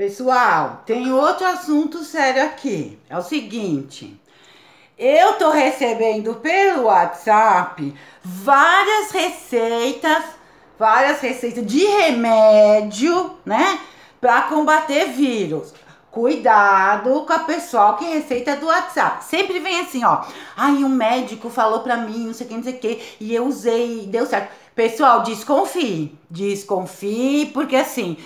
Pessoal, tem outro assunto sério aqui. É o seguinte. Eu tô recebendo pelo WhatsApp várias receitas, várias receitas de remédio, né? Para combater vírus. Cuidado com a pessoa que receita do WhatsApp. Sempre vem assim, ó. Ai, um médico falou pra mim, não sei o que, não sei o que, e eu usei, deu certo. Pessoal, desconfie. Desconfie, porque assim,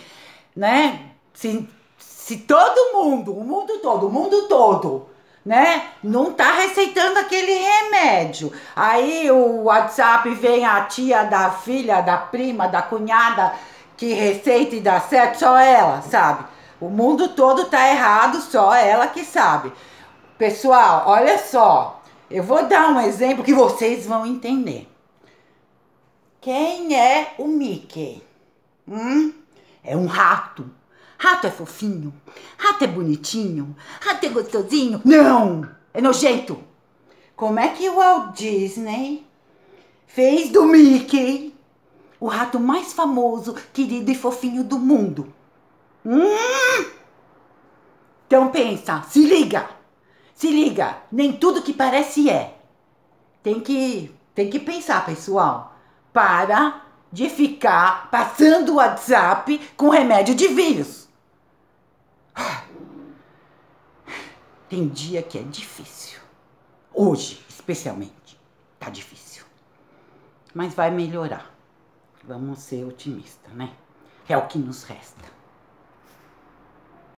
né? Se, se todo mundo, o mundo todo, o mundo todo, né, não tá receitando aquele remédio. Aí o WhatsApp vem a tia da filha, da prima, da cunhada que receita e dá certo, só ela, sabe? O mundo todo tá errado, só ela que sabe. Pessoal, olha só, eu vou dar um exemplo que vocês vão entender. Quem é o Mickey? Hum? É um rato. Rato é fofinho, rato é bonitinho, rato é gostosinho. Não, é nojento. Como é que o Walt Disney fez do Mickey o rato mais famoso, querido e fofinho do mundo? Hum? Então pensa, se liga, se liga, nem tudo que parece é. Tem que, tem que pensar, pessoal. Para de ficar passando o WhatsApp com remédio de vírus. Tem dia que é difícil. Hoje, especialmente, tá difícil. Mas vai melhorar. Vamos ser otimistas, né? É o que nos resta.